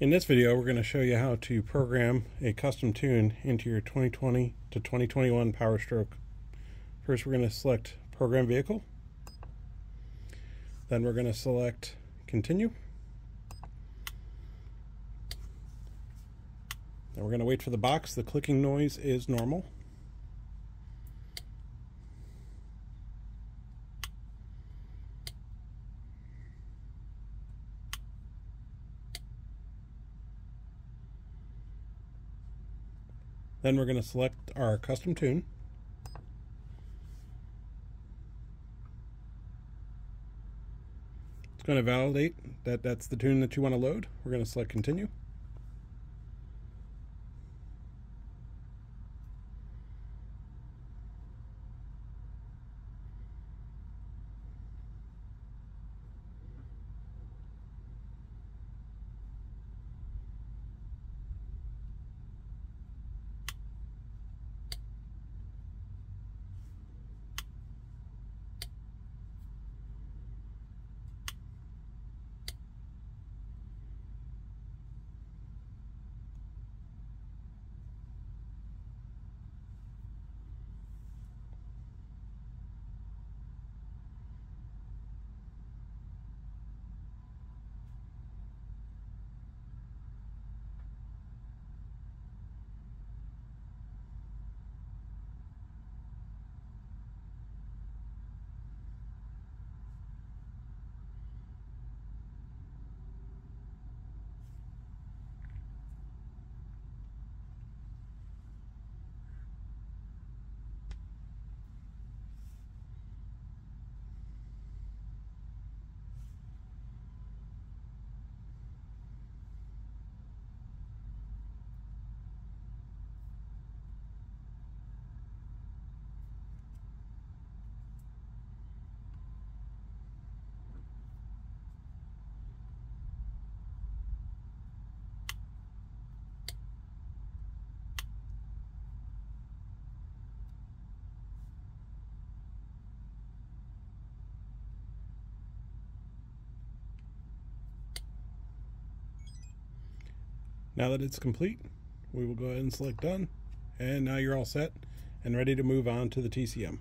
In this video, we're going to show you how to program a custom tune into your 2020 to 2021 Powerstroke. First, we're going to select Program Vehicle. Then we're going to select Continue. And we're going to wait for the box. The clicking noise is normal. Then we're going to select our custom tune. It's going to validate that that's the tune that you want to load. We're going to select continue. Now that it's complete, we will go ahead and select done. And now you're all set and ready to move on to the TCM.